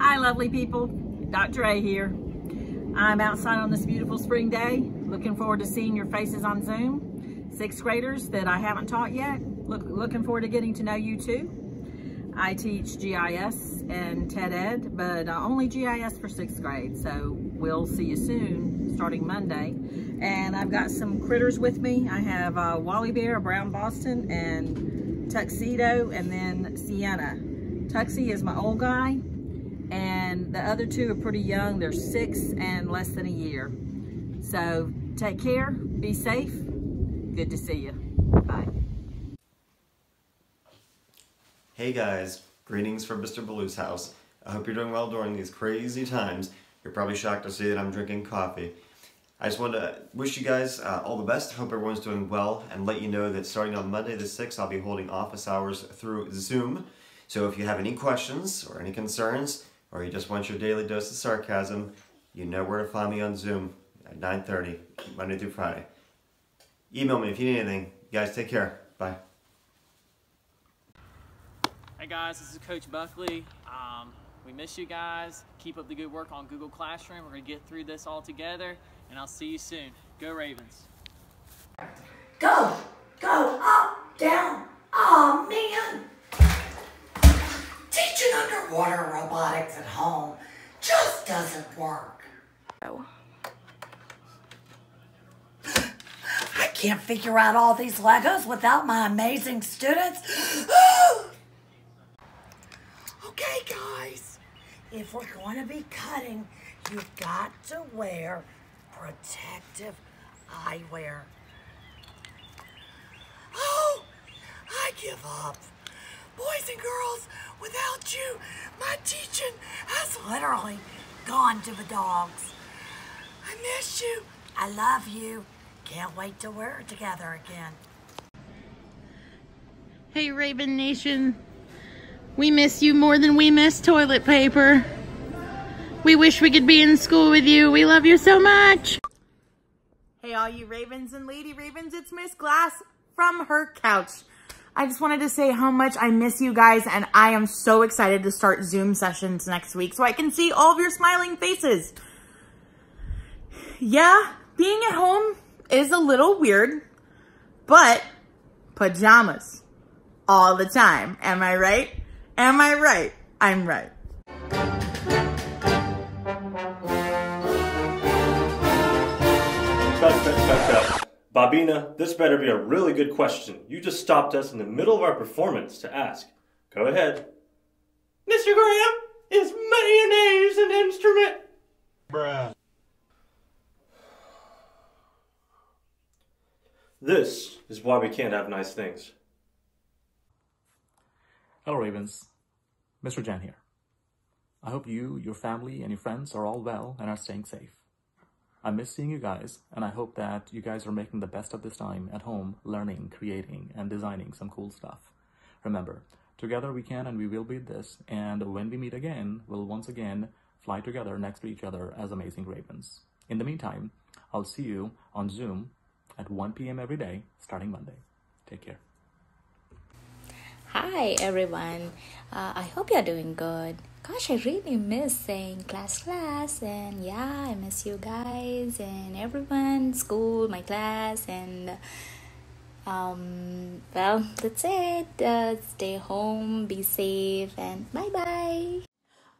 Hi, lovely people. Dr. A here. I'm outside on this beautiful spring day. Looking forward to seeing your faces on Zoom. Sixth graders that I haven't taught yet. Look, looking forward to getting to know you too. I teach GIS and TED Ed, but uh, only GIS for sixth grade. So we'll see you soon, starting Monday. And I've got some critters with me. I have Wally Bear, a Brown Boston, and Tuxedo, and then Sienna. Tuxie is my old guy, and the other two are pretty young. They're six and less than a year. So take care, be safe. Good to see you. Bye. Hey guys, greetings from Mr. Blue's house. I hope you're doing well during these crazy times. You're probably shocked to see that I'm drinking coffee. I just want to wish you guys uh, all the best. Hope everyone's doing well and let you know that starting on Monday the 6th, I'll be holding office hours through Zoom. So if you have any questions or any concerns, or you just want your daily dose of sarcasm, you know where to find me on Zoom at 9.30, Monday through Friday. Email me if you need anything. You guys take care. Bye. Hey guys, this is Coach Buckley. Um, we miss you guys. Keep up the good work on Google Classroom. We're going to get through this all together, and I'll see you soon. Go Ravens. Go, go, up, down. Oh man. Teaching underwater robotics at home just doesn't work. Oh. I can't figure out all these Legos without my amazing students. okay, guys. If we're going to be cutting, you've got to wear protective eyewear. Oh, I give up. Boys and girls, without you, my teaching has literally gone to the dogs. I miss you. I love you. Can't wait to wear it together again. Hey, Raven Nation. We miss you more than we miss toilet paper. We wish we could be in school with you. We love you so much. Hey, all you Ravens and Lady Ravens, it's Miss Glass from her couch. I just wanted to say how much I miss you guys, and I am so excited to start Zoom sessions next week so I can see all of your smiling faces. Yeah, being at home is a little weird, but pajamas all the time. Am I right? Am I right? I'm right. Bobina, this better be a really good question. You just stopped us in the middle of our performance to ask. Go ahead. Mr. Graham, is mayonnaise an instrument? Bruh. This is why we can't have nice things. Hello, Ravens. Mr. Jan here. I hope you, your family, and your friends are all well and are staying safe. I miss seeing you guys, and I hope that you guys are making the best of this time at home, learning, creating, and designing some cool stuff. Remember, together we can and we will beat this, and when we meet again, we'll once again fly together next to each other as amazing Ravens. In the meantime, I'll see you on Zoom at 1 p.m. every day, starting Monday. Take care. Hi everyone, uh, I hope you're doing good. Gosh, I really miss saying class, class, and yeah, I miss you guys and everyone, school, my class, and um, well, that's it. Uh, stay home, be safe, and bye bye.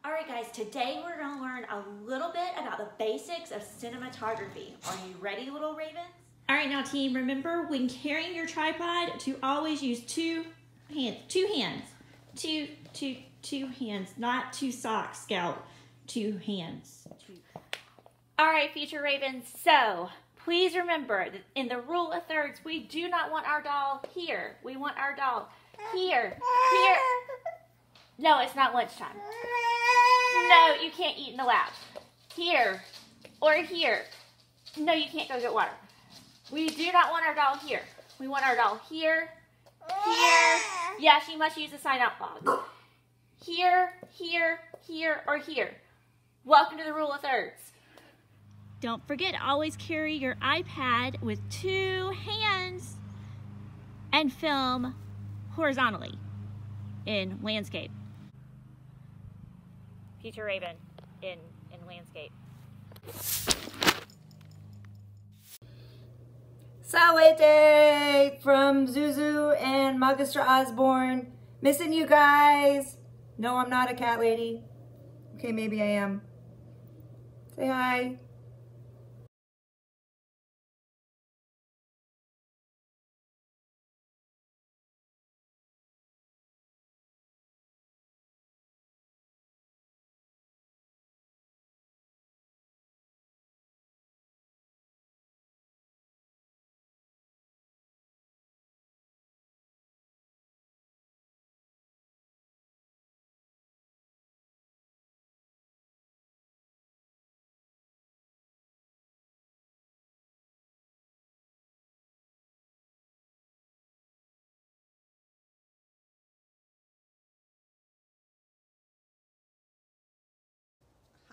Alright guys, today we're going to learn a little bit about the basics of cinematography. Are you ready, little ravens? Alright now team, remember when carrying your tripod to always use two hands, two hands, two, two, two hands, not two socks, Scout, two hands. Alright, future ravens, so please remember that in the rule of thirds, we do not want our doll here. We want our doll here, here. No, it's not lunchtime. No, you can't eat in the lab. Here or here. No, you can't go get water. We do not want our doll here. We want our doll here, here. Yeah, she must use the sign out box. Here, here, here, or here. Welcome to the rule of thirds. Don't forget, always carry your iPad with two hands and film horizontally in landscape. future Raven in, in landscape. Salute from Zuzu and Magister Osborne. Missing you guys. No, I'm not a cat lady. Okay, maybe I am. Say hi.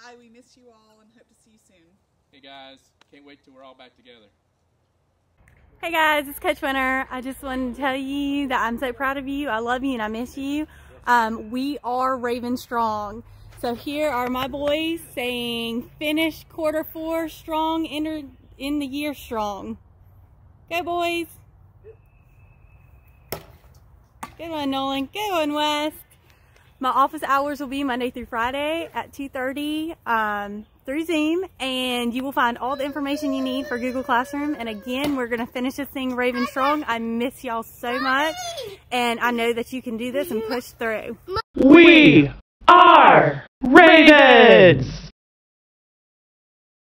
Hi, we miss you all and hope to see you soon. Hey guys, can't wait till we're all back together. Hey guys, it's Coach Winter. I just wanted to tell you that I'm so proud of you. I love you and I miss you. Um, we are Raven Strong. So here are my boys saying finish quarter four strong, enter in the year strong. Go boys. Good one, Nolan. Good one, West. My office hours will be Monday through Friday at 2.30 um, through Zoom, and you will find all the information you need for Google Classroom. And again, we're going to finish this thing Raven Strong. I miss y'all so much, and I know that you can do this and push through. We are Ravens!